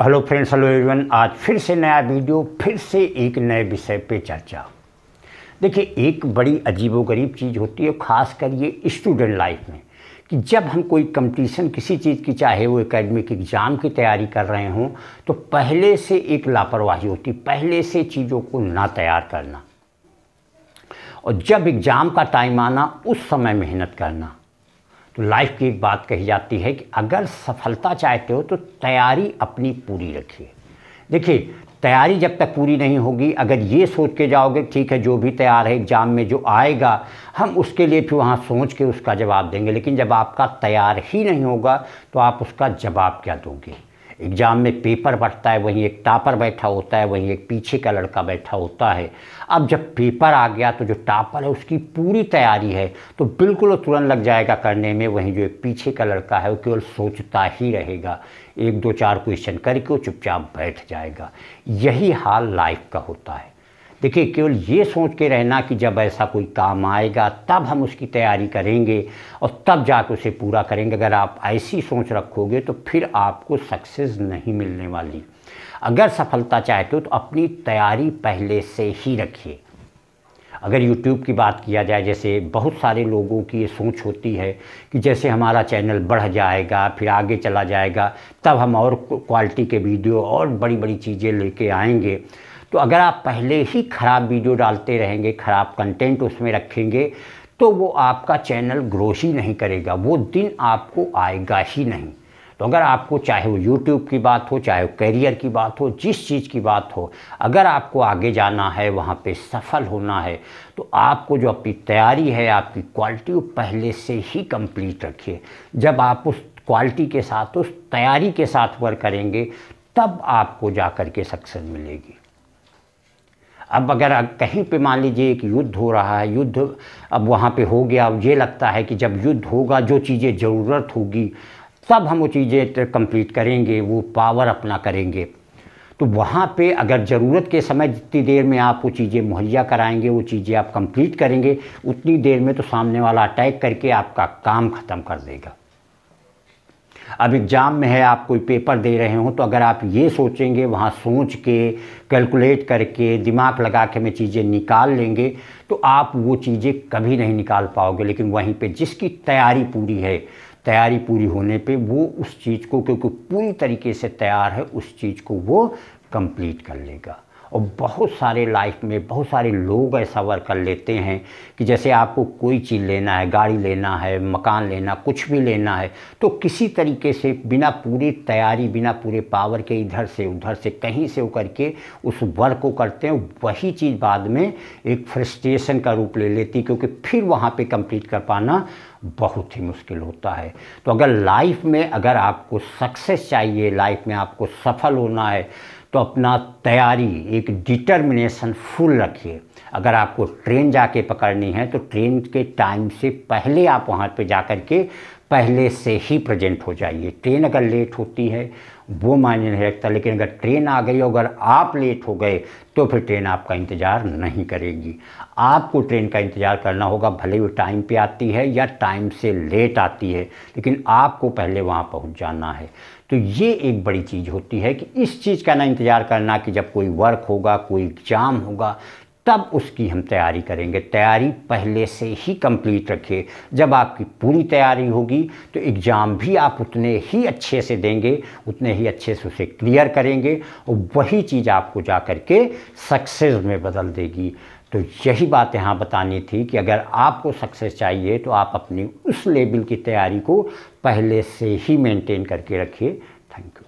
Hello friends hello everyone आज फिर से नया वीडियो फिर से एक नए विषय पे चर्चा। देखिए, एक बड़ी अजीबोगरीब चीज़ होती है, ख़ास कर ये स्टूडेंट लाइफ में, कि जब हम कोई कंपटीशन किसी चीज़ की, चाहे वो एकेडमिक एग्ज़ाम की तैयारी कर रहे हों तो पहले से एक लापरवाही होती, पहले से चीज़ों को ना तैयार करना। और जब एग्ज़ाम का टाइम आना, उस समय मेहनत करना। तो लाइफ की एक बात कही जाती है कि अगर सफलता चाहते हो तो तैयारी अपनी पूरी रखिए। देखिए, तैयारी जब तक पूरी नहीं होगी, अगर ये सोच के जाओगे, ठीक है, जो भी तैयार है, एग्ज़ाम में जो आएगा, हम उसके लिए फिर वहाँ सोच के उसका जवाब देंगे। लेकिन जब आपका तैयार ही नहीं होगा तो आप उसका जवाब क्या दोगे? एग्ज़ाम में पेपर बढ़ता है, वहीं एक टापर बैठा होता है, वहीं एक पीछे का लड़का बैठा होता है। अब जब पेपर आ गया तो जो टापर है, उसकी पूरी तैयारी है तो बिल्कुल वो तुरंत लग जाएगा करने में, वहीं जो एक पीछे का लड़का है, वो केवल सोचता ही रहेगा। एक दो चार क्वेश्चन करके वो चुपचाप बैठ जाएगा। यही हाल लाइफ का होता है। देखिए, केवल ये सोच के रहना कि जब ऐसा कोई काम आएगा, तब हम उसकी तैयारी करेंगे और तब जाकर उसे पूरा करेंगे। अगर आप ऐसी सोच रखोगे तो फिर आपको सक्सेस नहीं मिलने वाली। अगर सफलता चाहते हो तो अपनी तैयारी पहले से ही रखिए। अगर YouTube की बात किया जाए, जैसे बहुत सारे लोगों की ये सोच होती है कि जैसे हमारा चैनल बढ़ जाएगा, फिर आगे चला जाएगा, तब हम और क्वालिटी के वीडियो और बड़ी बड़ी चीज़ें लेके आएँगे। तो अगर आप पहले ही ख़राब वीडियो डालते रहेंगे, ख़राब कंटेंट उसमें रखेंगे तो वो आपका चैनल ग्रो ही नहीं करेगा, वो दिन आपको आएगा ही नहीं। तो अगर आपको चाहे वो यूट्यूब की बात हो, चाहे वो करियर की बात हो, जिस चीज़ की बात हो, अगर आपको आगे जाना है, वहाँ पे सफल होना है तो आपको जो अपनी तैयारी है, आपकी क्वालिटी वो पहले से ही कंप्लीट रखिए। जब आप उस क्वालिटी के साथ, उस तैयारी के साथ वर्क करेंगे, तब आपको जा कर के सक्सेस मिलेगी। अब अगर कहीं पे मान लीजिए एक युद्ध हो रहा है, युद्ध अब वहाँ पे हो गया, अब ये लगता है कि जब युद्ध होगा, जो चीज़ें ज़रूरत होगी, तब हम वो चीज़ें कंप्लीट करेंगे, वो पावर अपना करेंगे। तो वहाँ पे अगर ज़रूरत के समय जितनी देर में आप वो चीज़ें मुहैया कराएँगे, वो चीज़ें आप कंप्लीट करेंगे, उतनी देर में तो सामने वाला अटैक करके आपका काम ख़त्म कर देगा। अब एग्ज़ाम में है, आप कोई पेपर दे रहे हो तो अगर आप ये सोचेंगे, वहाँ सोच के कैलकुलेट करके, दिमाग लगा के हमें चीज़ें निकाल लेंगे तो आप वो चीज़ें कभी नहीं निकाल पाओगे। लेकिन वहीं पे जिसकी तैयारी पूरी है, तैयारी पूरी होने पे वो उस चीज़ को, क्योंकि पूरी तरीके से तैयार है, उस चीज़ को वो कंप्लीट कर लेगा। और बहुत सारे लाइफ में बहुत सारे लोग ऐसा वर्क कर लेते हैं कि जैसे आपको कोई चीज़ लेना है, गाड़ी लेना है, मकान लेना, कुछ भी लेना है तो किसी तरीके से बिना पूरी तैयारी, बिना पूरे पावर के इधर से उधर से कहीं से होकर के उस वर्क को करते हैं, वही चीज़ बाद में एक फ्रस्ट्रेशन का रूप ले लेती क्योंकि फिर वहाँ पर कंप्लीट कर पाना बहुत ही मुश्किल होता है। तो अगर लाइफ में अगर आपको सक्सेस चाहिए लाइफ में आपको सफल होना है तो अपना तैयारी, एक डिटर्मिनेशन फुल रखिए। अगर आपको ट्रेन जाके पकड़नी है तो ट्रेन के टाइम से पहले आप वहाँ पे जा कर के पहले से ही प्रेजेंट हो जाइए। ट्रेन अगर लेट होती है, वो मायने नहीं रखता, लेकिन अगर ट्रेन आ गई अगर आप लेट हो गए तो फिर ट्रेन आपका इंतज़ार नहीं करेगी। आपको ट्रेन का इंतज़ार करना होगा, भले वो टाइम पे आती है या टाइम से लेट आती है, लेकिन आपको पहले वहाँ पहुँच जाना है। तो ये एक बड़ी चीज़ होती है कि इस चीज़ का ना इंतज़ार करना कि जब कोई वर्क होगा, कोई एग्ज़ाम होगा तब उसकी हम तैयारी करेंगे। तैयारी पहले से ही कंप्लीट रखिए। जब आपकी पूरी तैयारी होगी तो एग्ज़ाम भी आप उतने ही अच्छे से देंगे, उतने ही अच्छे से उसे क्लियर करेंगे और वही चीज़ आपको जा कर के सक्सेस में बदल देगी। तो यही बात यहाँ बतानी थी कि अगर आपको सक्सेस चाहिए तो आप अपनी उस लेवल की तैयारी को पहले से ही मेंटेन करके रखिए। Thank you.